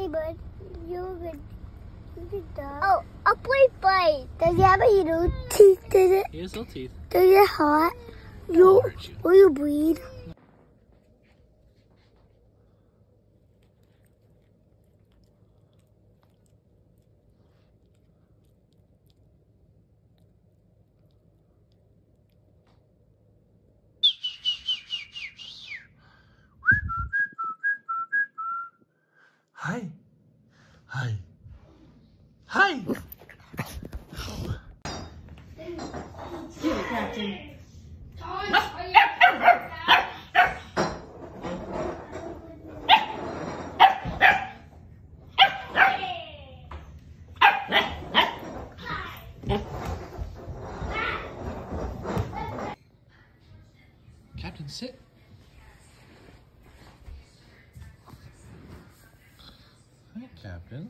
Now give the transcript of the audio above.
Hey, bud. You dog. Oh, a play fight. Does he have any little teeth? Does it? He has little teeth. Does it hurt you. will you bleed? Hi. Hi. Hi. Give it, Captain. Captain, sit. Captain.